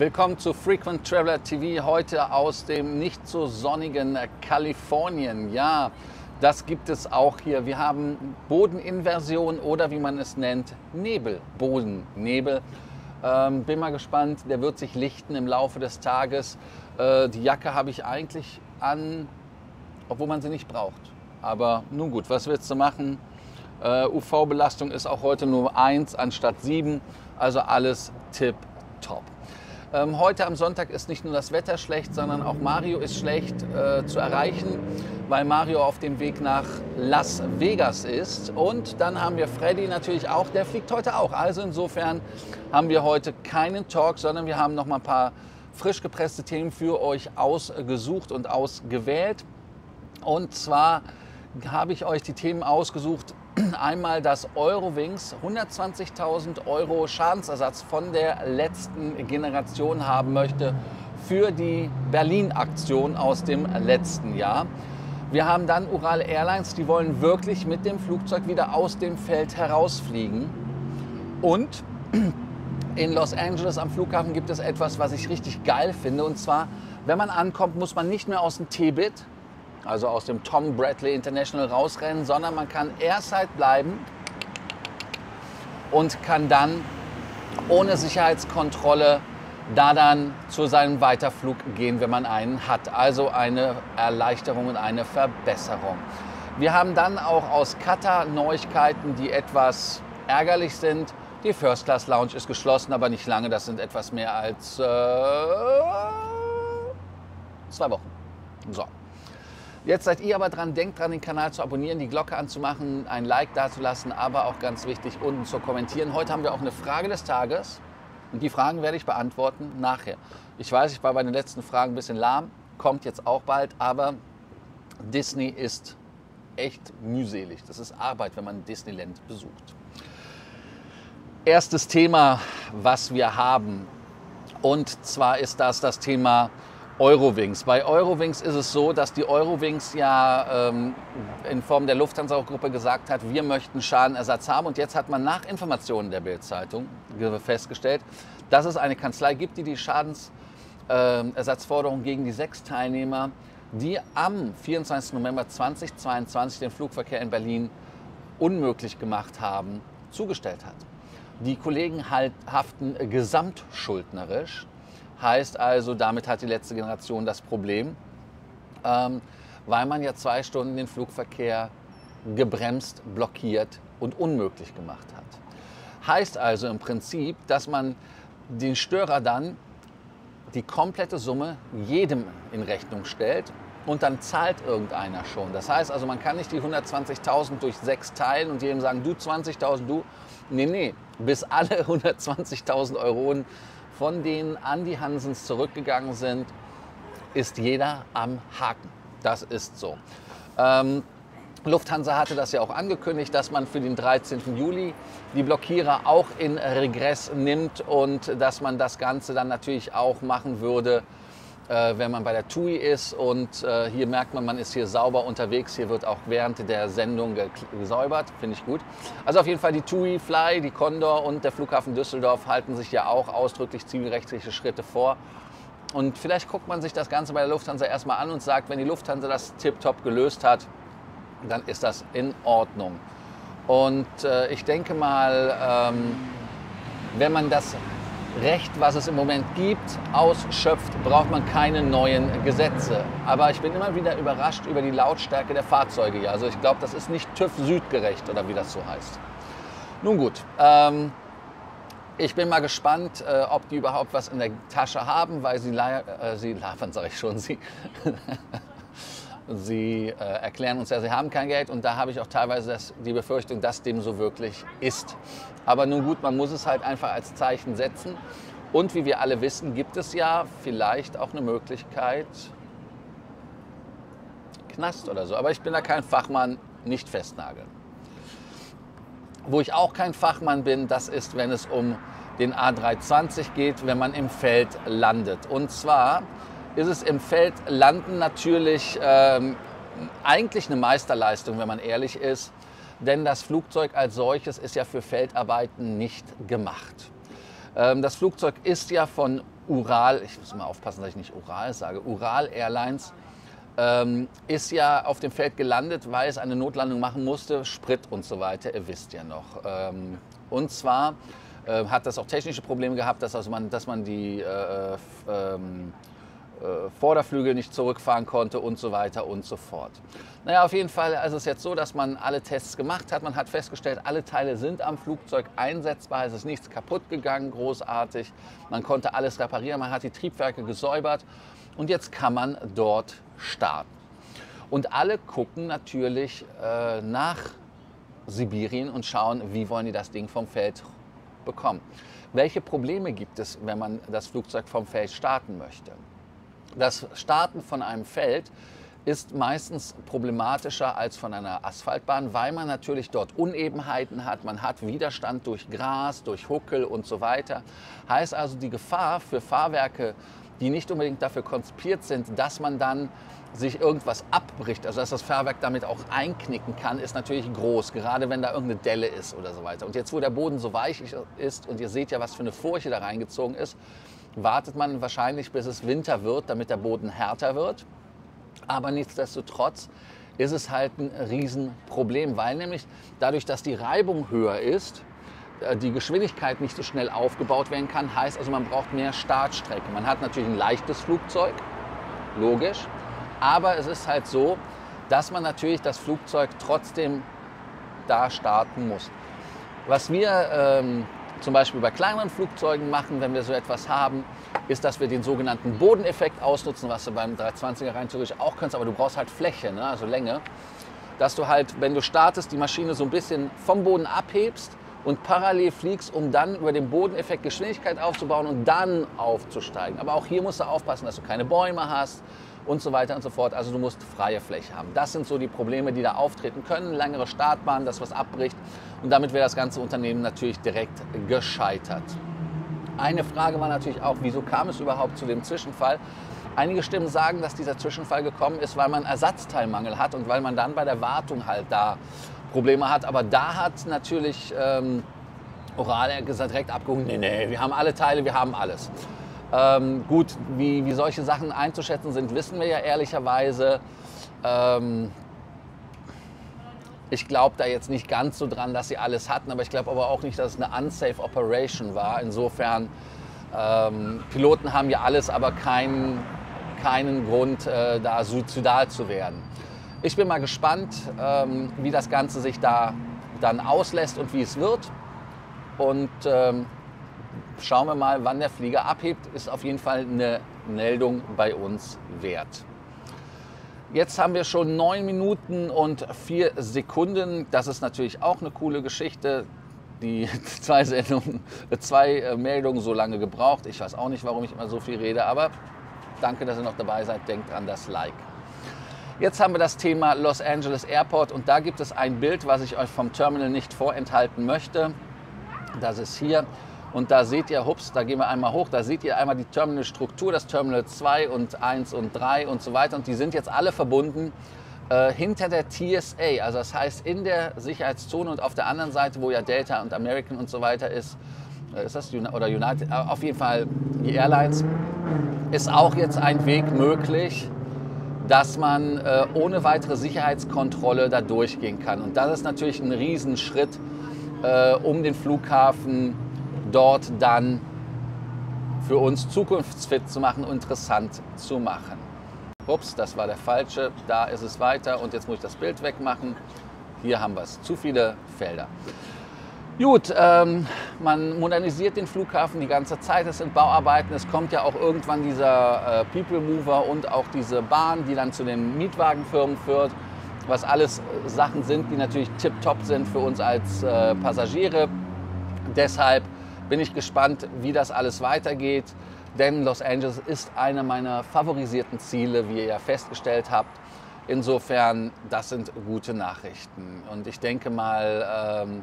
Willkommen zu Frequent Traveler TV, heute aus dem nicht so sonnigen Kalifornien. Ja, das gibt es auch hier. Wir haben Bodeninversion oder wie man es nennt, Nebel, Bodennebel. Ähm, bin mal gespannt, der wird sich lichten im Laufe des Tages. Äh, die Jacke habe ich eigentlich an, obwohl man sie nicht braucht. Aber nun gut, was willst du machen? Äh, UV-Belastung ist auch heute nur 1 anstatt 7, also alles tip top. Ähm, heute am Sonntag ist nicht nur das Wetter schlecht, sondern auch Mario ist schlecht äh, zu erreichen, weil Mario auf dem Weg nach Las Vegas ist. Und dann haben wir Freddy natürlich auch, der fliegt heute auch. Also insofern haben wir heute keinen Talk, sondern wir haben noch mal ein paar frisch gepresste Themen für euch ausgesucht und ausgewählt. Und zwar habe ich euch die Themen ausgesucht, einmal das Eurowings 120.000 Euro Schadensersatz von der letzten Generation haben möchte für die Berlin-Aktion aus dem letzten Jahr. Wir haben dann Ural Airlines, die wollen wirklich mit dem Flugzeug wieder aus dem Feld herausfliegen. Und in Los Angeles am Flughafen gibt es etwas, was ich richtig geil finde. Und zwar, wenn man ankommt, muss man nicht mehr aus dem T-Bit, also aus dem Tom Bradley International rausrennen, sondern man kann airside bleiben und kann dann ohne Sicherheitskontrolle da dann zu seinem Weiterflug gehen, wenn man einen hat. Also eine Erleichterung und eine Verbesserung. Wir haben dann auch aus Katar Neuigkeiten, die etwas ärgerlich sind. Die First Class Lounge ist geschlossen, aber nicht lange. Das sind etwas mehr als äh, zwei Wochen. So. Jetzt seid ihr aber dran, denkt dran, den Kanal zu abonnieren, die Glocke anzumachen, ein Like dazulassen, aber auch ganz wichtig, unten zu kommentieren. Heute haben wir auch eine Frage des Tages und die Fragen werde ich beantworten nachher. Ich weiß, ich war bei den letzten Fragen ein bisschen lahm, kommt jetzt auch bald, aber Disney ist echt mühselig. Das ist Arbeit, wenn man Disneyland besucht. Erstes Thema, was wir haben, und zwar ist das das Thema Eurowings. Bei Eurowings ist es so, dass die Eurowings ja ähm, in Form der Lufthansa-Gruppe gesagt hat, wir möchten Schadenersatz haben. Und jetzt hat man nach Informationen der Bild-Zeitung festgestellt, dass es eine Kanzlei gibt, die die Schadensersatzforderung gegen die sechs Teilnehmer, die am 24. November 2022 den Flugverkehr in Berlin unmöglich gemacht haben, zugestellt hat. Die Kollegen halt haften gesamtschuldnerisch Heißt also, damit hat die letzte Generation das Problem, ähm, weil man ja zwei Stunden den Flugverkehr gebremst, blockiert und unmöglich gemacht hat. Heißt also im Prinzip, dass man den Störer dann die komplette Summe jedem in Rechnung stellt und dann zahlt irgendeiner schon. Das heißt also, man kann nicht die 120.000 durch sechs teilen und jedem sagen, du 20.000, du. Nee, nee, bis alle 120.000 Euro von denen an die Hansens zurückgegangen sind, ist jeder am Haken. Das ist so. Ähm, Lufthansa hatte das ja auch angekündigt, dass man für den 13. Juli die Blockierer auch in Regress nimmt und dass man das Ganze dann natürlich auch machen würde äh, wenn man bei der TUI ist. Und äh, hier merkt man, man ist hier sauber unterwegs. Hier wird auch während der Sendung gesäubert, finde ich gut. Also auf jeden Fall die TUI, Fly, die Condor und der Flughafen Düsseldorf halten sich ja auch ausdrücklich zivilrechtliche Schritte vor. Und vielleicht guckt man sich das Ganze bei der Lufthansa erstmal an und sagt, wenn die Lufthansa das tiptop gelöst hat, dann ist das in Ordnung. Und äh, ich denke mal, ähm, wenn man das Recht, was es im Moment gibt, ausschöpft, braucht man keine neuen Gesetze. Aber ich bin immer wieder überrascht über die Lautstärke der Fahrzeuge hier. Also ich glaube, das ist nicht TÜV Südgerecht oder wie das so heißt. Nun gut, ähm, ich bin mal gespannt, äh, ob die überhaupt was in der Tasche haben, weil sie, äh, sie labern, sage ich schon, sie, sie äh, erklären uns ja, sie haben kein Geld und da habe ich auch teilweise das, die Befürchtung, dass dem so wirklich ist. Aber nun gut, man muss es halt einfach als Zeichen setzen. Und wie wir alle wissen, gibt es ja vielleicht auch eine Möglichkeit, Knast oder so. Aber ich bin da kein Fachmann, nicht festnageln. Wo ich auch kein Fachmann bin, das ist, wenn es um den A320 geht, wenn man im Feld landet. Und zwar ist es im Feld landen natürlich ähm, eigentlich eine Meisterleistung, wenn man ehrlich ist, denn das Flugzeug als solches ist ja für Feldarbeiten nicht gemacht. Ähm, das Flugzeug ist ja von Ural, ich muss mal aufpassen, dass ich nicht Ural sage, Ural Airlines ähm, ist ja auf dem Feld gelandet, weil es eine Notlandung machen musste, Sprit und so weiter, ihr wisst ja noch. Ähm, und zwar äh, hat das auch technische Probleme gehabt, dass, also man, dass man die äh, ähm, äh, Vorderflügel nicht zurückfahren konnte und so weiter und so fort. Naja, auf jeden Fall ist es jetzt so, dass man alle Tests gemacht hat. Man hat festgestellt, alle Teile sind am Flugzeug einsetzbar. Es ist nichts kaputt gegangen, großartig. Man konnte alles reparieren. Man hat die Triebwerke gesäubert und jetzt kann man dort starten. Und alle gucken natürlich äh, nach Sibirien und schauen, wie wollen die das Ding vom Feld bekommen. Welche Probleme gibt es, wenn man das Flugzeug vom Feld starten möchte? Das Starten von einem Feld ist meistens problematischer als von einer Asphaltbahn, weil man natürlich dort Unebenheiten hat, man hat Widerstand durch Gras, durch Huckel und so weiter. Heißt also, die Gefahr für Fahrwerke, die nicht unbedingt dafür konzipiert sind, dass man dann sich irgendwas abbricht, also dass das Fahrwerk damit auch einknicken kann, ist natürlich groß, gerade wenn da irgendeine Delle ist oder so weiter. Und jetzt, wo der Boden so weich ist und ihr seht ja, was für eine Furche da reingezogen ist, wartet man wahrscheinlich, bis es Winter wird, damit der Boden härter wird. Aber nichtsdestotrotz ist es halt ein Riesenproblem, weil nämlich dadurch, dass die Reibung höher ist, äh, die Geschwindigkeit nicht so schnell aufgebaut werden kann, heißt also, man braucht mehr Startstrecke. Man hat natürlich ein leichtes Flugzeug, logisch, aber es ist halt so, dass man natürlich das Flugzeug trotzdem da starten muss. Was wir ähm, zum Beispiel bei kleineren Flugzeugen machen, wenn wir so etwas haben, ist, dass wir den sogenannten Bodeneffekt ausnutzen, was du beim 320er rein theoretisch auch kannst, aber du brauchst halt Fläche, ne? also Länge, dass du halt, wenn du startest, die Maschine so ein bisschen vom Boden abhebst und parallel fliegst, um dann über den Bodeneffekt Geschwindigkeit aufzubauen und dann aufzusteigen. Aber auch hier musst du aufpassen, dass du keine Bäume hast, und so weiter und so fort. Also du musst freie Fläche haben. Das sind so die Probleme, die da auftreten können. Längere Startbahn, das was abbricht. Und damit wäre das ganze Unternehmen natürlich direkt gescheitert. Eine Frage war natürlich auch, wieso kam es überhaupt zu dem Zwischenfall? Einige Stimmen sagen, dass dieser Zwischenfall gekommen ist, weil man Ersatzteilmangel hat und weil man dann bei der Wartung halt da Probleme hat. Aber da hat natürlich ähm, Oral gesagt, direkt abgehoben, nee, nee, wir haben alle Teile, wir haben alles. Ähm, gut, wie, wie solche Sachen einzuschätzen sind, wissen wir ja ehrlicherweise. Ähm, ich glaube da jetzt nicht ganz so dran, dass sie alles hatten, aber ich glaube aber auch nicht, dass es eine unsafe Operation war. Insofern, ähm, Piloten haben ja alles, aber kein, keinen Grund, äh, da suizidal zu werden. Ich bin mal gespannt, ähm, wie das Ganze sich da dann auslässt und wie es wird. Und ähm, schauen wir mal, wann der Flieger abhebt, ist auf jeden Fall eine Meldung bei uns wert. Jetzt haben wir schon neun Minuten und vier Sekunden. Das ist natürlich auch eine coole Geschichte. Die zwei, Sendungen, zwei äh, Meldungen so lange gebraucht. Ich weiß auch nicht, warum ich immer so viel rede, aber danke, dass ihr noch dabei seid. Denkt an das Like. Jetzt haben wir das Thema Los Angeles Airport und da gibt es ein Bild, was ich euch vom Terminal nicht vorenthalten möchte. Das ist hier. Und da seht ihr, hups, da gehen wir einmal hoch, da seht ihr einmal die Terminalstruktur, das Terminal 2 und 1 und 3 und so weiter. Und die sind jetzt alle verbunden äh, hinter der TSA. Also das heißt in der Sicherheitszone und auf der anderen Seite, wo ja Delta und American und so weiter ist, äh, ist das oder United, äh, auf jeden Fall die Airlines, ist auch jetzt ein Weg möglich, dass man äh, ohne weitere Sicherheitskontrolle da durchgehen kann. Und das ist natürlich ein Riesenschritt, äh, um den Flughafen dort dann für uns zukunftsfit zu machen, interessant zu machen. Ups, das war der falsche. Da ist es weiter und jetzt muss ich das Bild wegmachen. Hier haben wir es. Zu viele Felder. Gut, ähm, man modernisiert den Flughafen die ganze Zeit. Es sind Bauarbeiten. Es kommt ja auch irgendwann dieser äh, People Mover und auch diese Bahn, die dann zu den Mietwagenfirmen führt. Was alles Sachen sind, die natürlich tipptopp sind für uns als äh, Passagiere. Deshalb bin ich gespannt, wie das alles weitergeht. Denn Los Angeles ist einer meiner favorisierten Ziele, wie ihr ja festgestellt habt. Insofern, das sind gute Nachrichten. Und ich denke mal, ähm,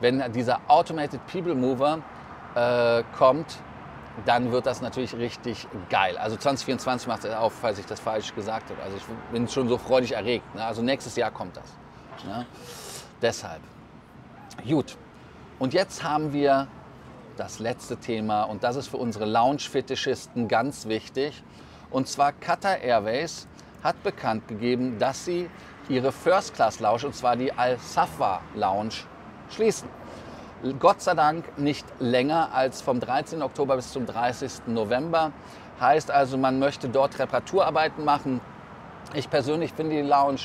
wenn dieser Automated People Mover äh, kommt, dann wird das natürlich richtig geil. Also 2024 macht es auf, falls ich das falsch gesagt habe. Also ich bin schon so freudig erregt. Ne? Also nächstes Jahr kommt das. Ne? Deshalb. Gut. Und jetzt haben wir das letzte Thema und das ist für unsere Lounge-Fetischisten ganz wichtig. Und zwar Qatar Airways hat bekannt gegeben, dass sie ihre First Class Lounge, und zwar die Al-Safwa Lounge, schließen. Gott sei Dank nicht länger als vom 13. Oktober bis zum 30. November. Heißt also, man möchte dort Reparaturarbeiten machen. Ich persönlich finde die Lounge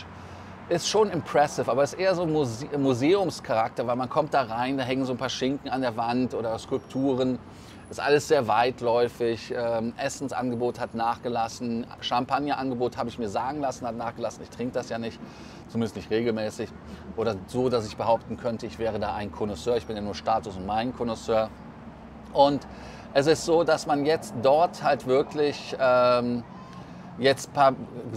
ist schon impressive, aber ist eher so Muse Museumscharakter, weil man kommt da rein, da hängen so ein paar Schinken an der Wand oder Skulpturen. Ist alles sehr weitläufig. Ähm, Essensangebot hat nachgelassen. Champagnerangebot habe ich mir sagen lassen, hat nachgelassen. Ich trinke das ja nicht, zumindest nicht regelmäßig. Oder so, dass ich behaupten könnte, ich wäre da ein Connoisseur. Ich bin ja nur Status und mein Connoisseur. Und es ist so, dass man jetzt dort halt wirklich ähm, jetzt ein paar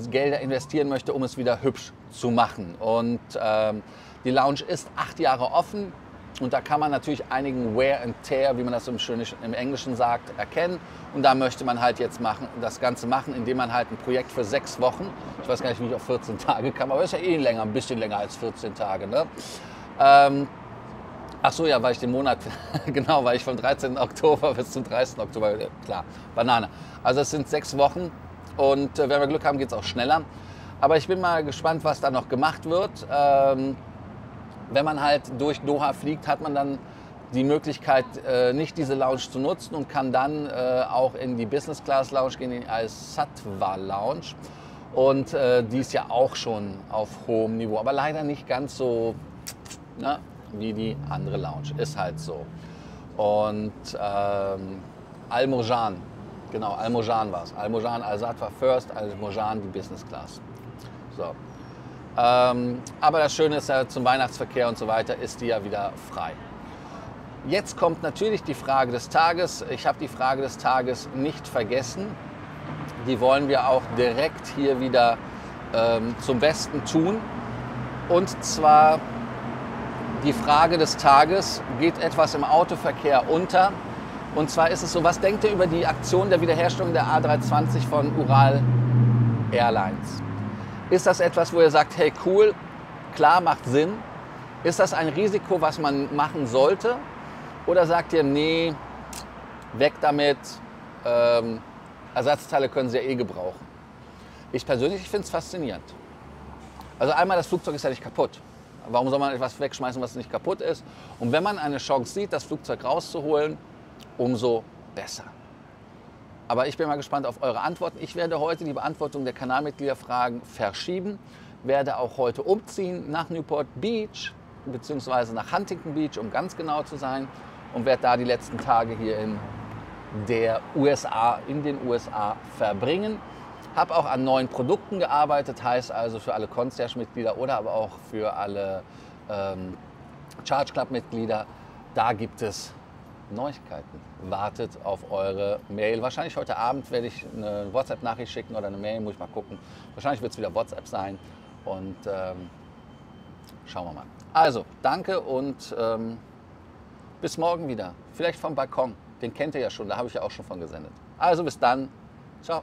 Gelder investieren möchte, um es wieder hübsch zu machen. Und ähm, die Lounge ist acht Jahre offen. Und da kann man natürlich einigen Wear and Tear, wie man das im, im Englischen sagt, erkennen. Und da möchte man halt jetzt machen, das Ganze machen, indem man halt ein Projekt für sechs Wochen, ich weiß gar nicht, wie ich auf 14 Tage kam, aber ist ja eh länger, ein bisschen länger als 14 Tage. Ne? Ähm, ach so, ja, weil ich den Monat, genau, weil ich vom 13. Oktober bis zum 30. Oktober, klar, Banane. Also es sind sechs Wochen und äh, wenn wir Glück haben, geht es auch schneller. Aber ich bin mal gespannt, was da noch gemacht wird. Ähm, wenn man halt durch Doha fliegt, hat man dann die Möglichkeit, äh, nicht diese Lounge zu nutzen und kann dann äh, auch in die Business Class Lounge gehen, als Satwa Lounge. Und äh, die ist ja auch schon auf hohem Niveau, aber leider nicht ganz so ne, wie die andere Lounge. Ist halt so. Und ähm, Al-Mojan, genau, Al-Mojan war es. Al-Mojan, Al-Satwa First, Al-Mojan die Business Class. So. Ähm, aber das Schöne ist ja, zum Weihnachtsverkehr und so weiter ist die ja wieder frei. Jetzt kommt natürlich die Frage des Tages. Ich habe die Frage des Tages nicht vergessen. Die wollen wir auch direkt hier wieder ähm, zum Besten tun. Und zwar die Frage des Tages, geht etwas im Autoverkehr unter? Und zwar ist es so, was denkt ihr über die Aktion der Wiederherstellung der A320 von Ural Airlines? Ist das etwas, wo ihr sagt, hey cool, klar, macht Sinn? Ist das ein Risiko, was man machen sollte? Oder sagt ihr, nee, weg damit, ähm, Ersatzteile können sie ja eh gebrauchen? Ich persönlich finde es faszinierend. Also einmal, das Flugzeug ist ja nicht kaputt. Warum soll man etwas wegschmeißen, was nicht kaputt ist? Und wenn man eine Chance sieht, das Flugzeug rauszuholen, umso besser. Aber ich bin mal gespannt auf eure Antworten. Ich werde heute die Beantwortung der Kanalmitgliederfragen verschieben, werde auch heute umziehen nach Newport Beach bzw. nach Huntington Beach, um ganz genau zu sein, und werde da die letzten Tage hier in der USA, in den USA verbringen. Habe auch an neuen Produkten gearbeitet, heißt also für alle Concierge-Mitglieder oder aber auch für alle ähm, Charge Club-Mitglieder. Da gibt es Neuigkeiten. Wartet auf eure Mail. Wahrscheinlich heute Abend werde ich eine WhatsApp-Nachricht schicken oder eine Mail, muss ich mal gucken. Wahrscheinlich wird es wieder WhatsApp sein. Und ähm, schauen wir mal. Also, danke und ähm, bis morgen wieder. Vielleicht vom Balkon. Den kennt ihr ja schon, da habe ich ja auch schon von gesendet. Also bis dann. Ciao.